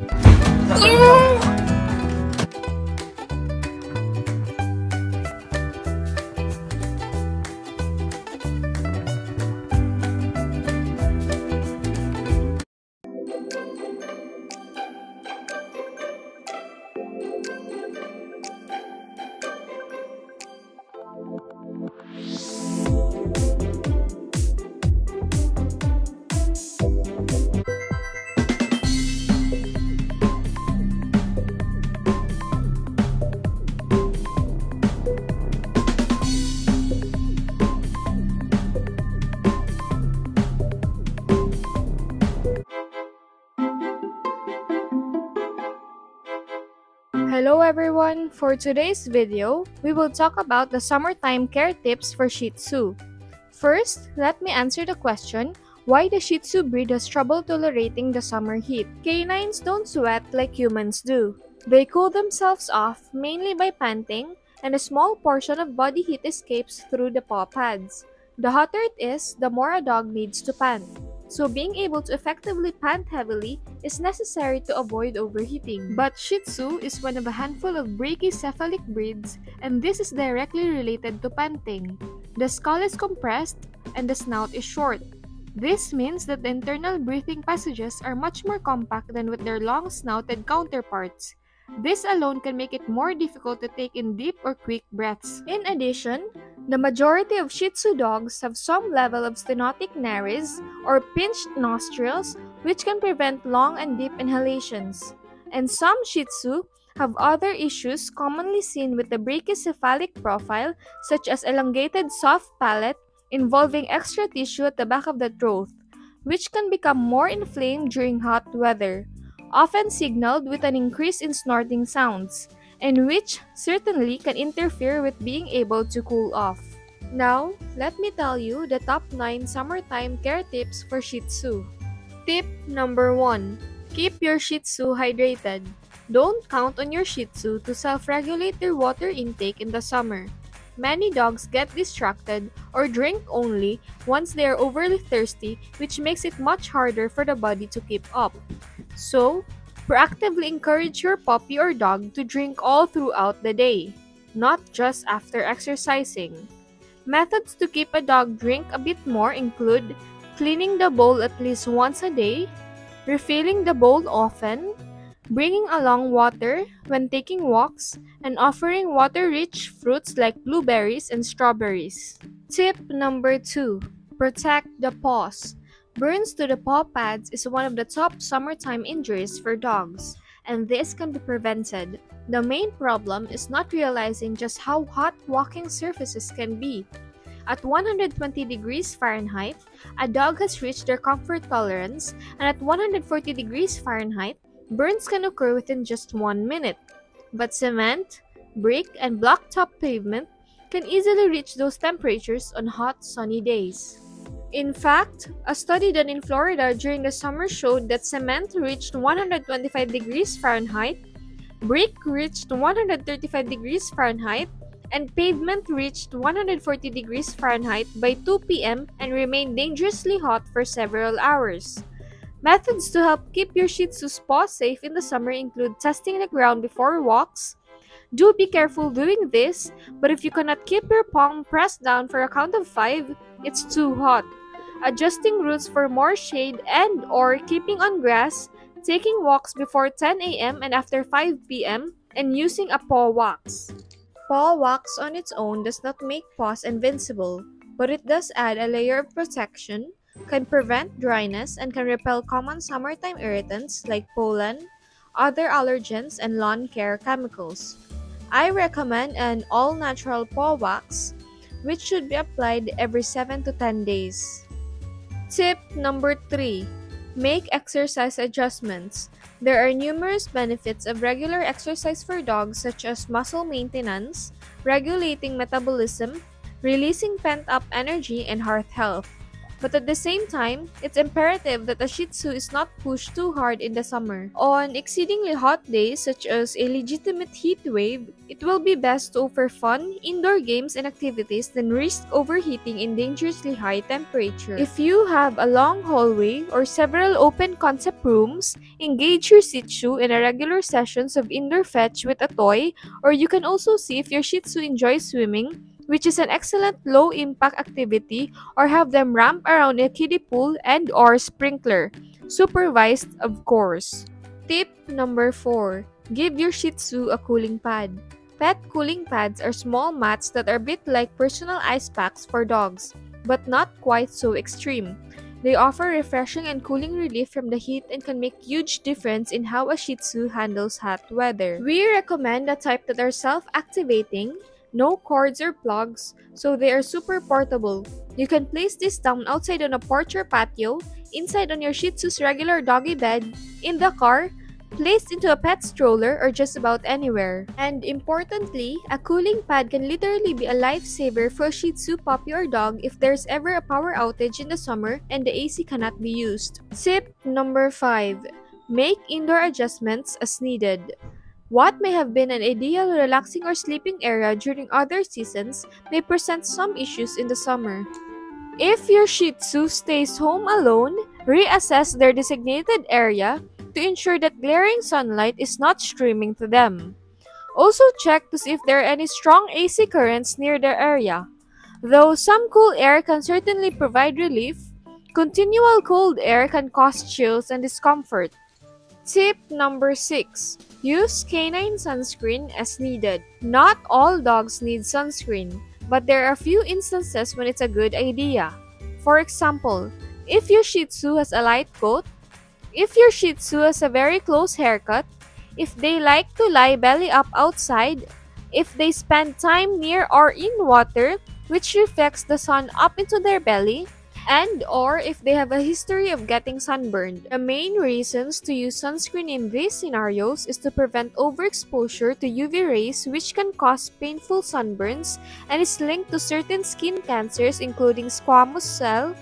you Hello everyone! For today's video, we will talk about the summertime care tips for Shih Tzu. First, let me answer the question, why the Shih Tzu breed has trouble tolerating the summer heat. Canines don't sweat like humans do. They cool themselves off mainly by panting, and a small portion of body heat escapes through the paw pads. The hotter it is, the more a dog needs to pant. So being able to effectively pant heavily is necessary to avoid overheating. But Shih Tzu is one of a handful of brachycephalic breeds and this is directly related to panting. The skull is compressed and the snout is short. This means that the internal breathing passages are much more compact than with their long-snouted counterparts. This alone can make it more difficult to take in deep or quick breaths. In addition, the majority of Shih Tzu dogs have some level of stenotic nares or pinched nostrils which can prevent long and deep inhalations. And some Shih Tzu have other issues commonly seen with the brachycephalic profile such as elongated soft palate involving extra tissue at the back of the throat, which can become more inflamed during hot weather often signaled with an increase in snorting sounds, and which certainly can interfere with being able to cool off. Now, let me tell you the top 9 summertime care tips for Shih Tzu. Tip number 1 Keep your Shih Tzu hydrated. Don't count on your Shih Tzu to self regulate their water intake in the summer. Many dogs get distracted or drink only once they are overly thirsty, which makes it much harder for the body to keep up. So, proactively encourage your puppy or dog to drink all throughout the day, not just after exercising. Methods to keep a dog drink a bit more include cleaning the bowl at least once a day, refilling the bowl often, bringing along water when taking walks, and offering water rich fruits like blueberries and strawberries. Tip number 2 Protect the paws. Burns to the paw pads is one of the top summertime injuries for dogs, and this can be prevented. The main problem is not realizing just how hot walking surfaces can be. At 120 degrees Fahrenheit, a dog has reached their comfort tolerance, and at 140 degrees Fahrenheit, burns can occur within just one minute. But cement, brick, and blacktop pavement can easily reach those temperatures on hot, sunny days. In fact, a study done in Florida during the summer showed that cement reached 125 degrees Fahrenheit, brick reached 135 degrees Fahrenheit, and pavement reached 140 degrees Fahrenheit by 2 p.m. and remained dangerously hot for several hours. Methods to help keep your Shih Tzu's paw safe in the summer include testing the ground before walks. Do be careful doing this, but if you cannot keep your palm pressed down for a count of 5, it's too hot adjusting routes for more shade and or keeping on grass, taking walks before 10 a.m. and after 5 p.m., and using a paw wax. Paw wax on its own does not make paws invincible, but it does add a layer of protection, can prevent dryness, and can repel common summertime irritants like pollen, other allergens, and lawn care chemicals. I recommend an all natural paw wax, which should be applied every 7 to 10 days. Tip number 3 Make exercise adjustments. There are numerous benefits of regular exercise for dogs, such as muscle maintenance, regulating metabolism, releasing pent up energy, and heart health. But at the same time, it's imperative that a Shih Tzu is not pushed too hard in the summer. On exceedingly hot days, such as a legitimate heat wave, it will be best to offer fun, indoor games and activities than risk overheating in dangerously high temperature. If you have a long hallway or several open concept rooms, engage your Shih Tzu in a regular sessions of indoor fetch with a toy, or you can also see if your Shih Tzu enjoys swimming which is an excellent low-impact activity or have them ramp around a kiddie pool and or sprinkler, supervised of course. Tip number 4. Give your Shih Tzu a cooling pad. Pet cooling pads are small mats that are a bit like personal ice packs for dogs, but not quite so extreme. They offer refreshing and cooling relief from the heat and can make huge difference in how a Shih Tzu handles hot weather. We recommend a type that are self-activating, no cords or plugs, so they are super portable. You can place this down outside on a porch or patio, inside on your Shih Tzu's regular doggy bed, in the car, placed into a pet stroller, or just about anywhere. And importantly, a cooling pad can literally be a lifesaver for a Shih Tzu puppy or dog if there's ever a power outage in the summer and the AC cannot be used. Tip number 5. Make indoor adjustments as needed. What may have been an ideal relaxing or sleeping area during other seasons may present some issues in the summer. If your Shih Tzu stays home alone, reassess their designated area to ensure that glaring sunlight is not streaming to them. Also check to see if there are any strong AC currents near their area. Though some cool air can certainly provide relief, continual cold air can cause chills and discomfort. Tip number 6. Use canine sunscreen as needed. Not all dogs need sunscreen, but there are a few instances when it's a good idea. For example, if your Shih Tzu has a light coat, if your Shih Tzu has a very close haircut, if they like to lie belly up outside, if they spend time near or in water, which reflects the sun up into their belly, and or if they have a history of getting sunburned. The main reasons to use sunscreen in these scenarios is to prevent overexposure to UV rays which can cause painful sunburns and is linked to certain skin cancers including squamous cell,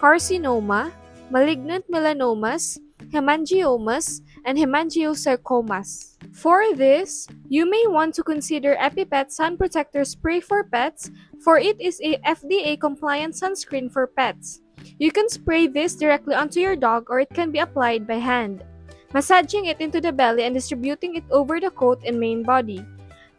carcinoma, malignant melanomas, hemangiomas, and hemangiosarcomas. For this, you may want to consider EpiPet Sun Protector Spray for pets for it is a FDA-compliant sunscreen for pets. You can spray this directly onto your dog or it can be applied by hand, massaging it into the belly and distributing it over the coat and main body.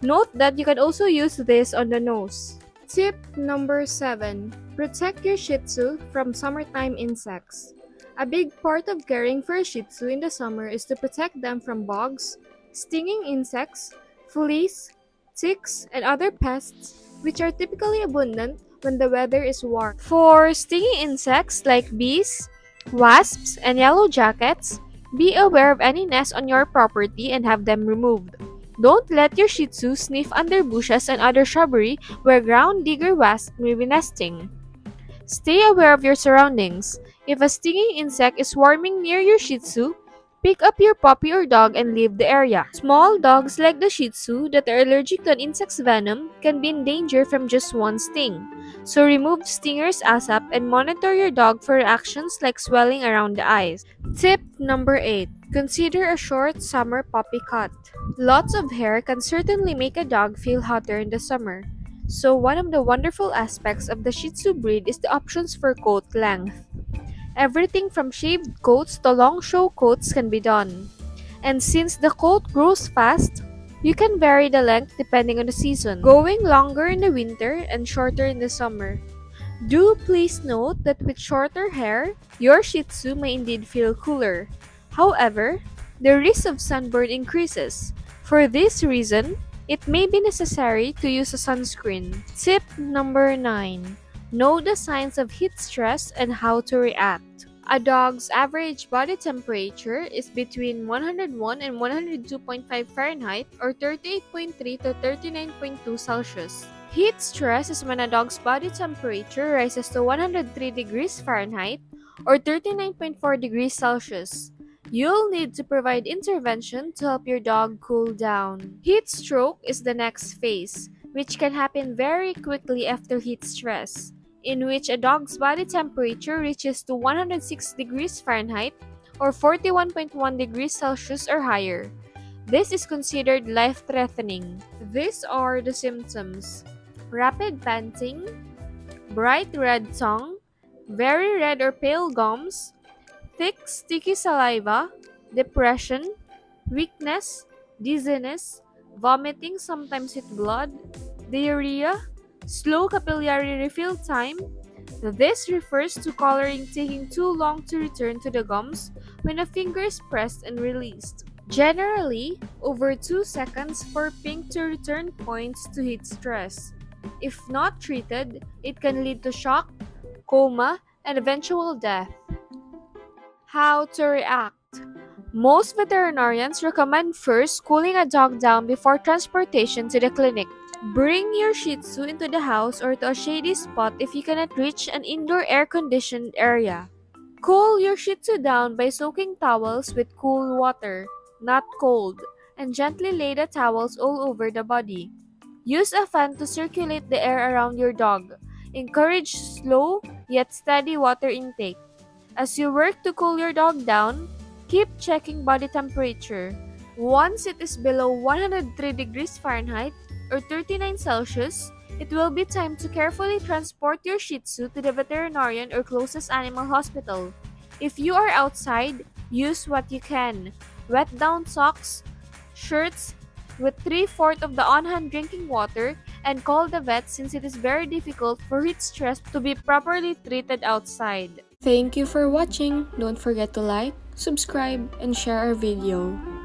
Note that you can also use this on the nose. Tip number 7. Protect your Shih Tzu from summertime insects. A big part of caring for a Shih Tzu in the summer is to protect them from bugs, stinging insects, fleas, ticks, and other pests which are typically abundant when the weather is warm. For stinging insects like bees, wasps, and yellow jackets, be aware of any nests on your property and have them removed. Don't let your Shih Tzu sniff under bushes and other shrubbery where ground digger wasps may be nesting. Stay aware of your surroundings. If a stinging insect is swarming near your Shih Tzu, Pick up your puppy or dog and leave the area. Small dogs like the Shih Tzu that are allergic to an insect's venom can be in danger from just one sting. So remove stingers ASAP and monitor your dog for reactions like swelling around the eyes. Tip number 8. Consider a short summer puppy cut. Lots of hair can certainly make a dog feel hotter in the summer. So one of the wonderful aspects of the Shih Tzu breed is the options for coat length. Everything from shaved coats to long show coats can be done. And since the coat grows fast, you can vary the length depending on the season, going longer in the winter and shorter in the summer. Do please note that with shorter hair, your Shih Tzu may indeed feel cooler. However, the risk of sunburn increases. For this reason, it may be necessary to use a sunscreen. Tip number 9. Know the signs of heat stress and how to react. A dog's average body temperature is between 101 and 102.5 Fahrenheit or 38.3 to 39.2 Celsius. Heat stress is when a dog's body temperature rises to 103 degrees Fahrenheit or 39.4 degrees Celsius. You'll need to provide intervention to help your dog cool down. Heat stroke is the next phase, which can happen very quickly after heat stress. In which a dog's body temperature reaches to 106 degrees Fahrenheit or 41.1 degrees Celsius or higher. This is considered life-threatening. These are the symptoms. Rapid panting, bright red tongue, very red or pale gums, thick sticky saliva, depression, weakness, dizziness, vomiting sometimes with blood, diarrhea, slow capillary refill time. This refers to coloring taking too long to return to the gums when a finger is pressed and released. Generally, over 2 seconds for pink to return points to heat stress. If not treated, it can lead to shock, coma, and eventual death. How to react most veterinarians recommend first cooling a dog down before transportation to the clinic. Bring your Shih Tzu into the house or to a shady spot if you cannot reach an indoor air-conditioned area. Cool your Shih Tzu down by soaking towels with cool water, not cold, and gently lay the towels all over the body. Use a fan to circulate the air around your dog. Encourage slow yet steady water intake. As you work to cool your dog down, Keep checking body temperature. Once it is below 103 degrees Fahrenheit or 39 Celsius, it will be time to carefully transport your Shih Tzu to the veterinarian or closest animal hospital. If you are outside, use what you can. Wet down socks, shirts with 3 4 of the on hand drinking water, and call the vet since it is very difficult for heat stress to be properly treated outside. Thank you for watching. Don't forget to like, subscribe, and share our video.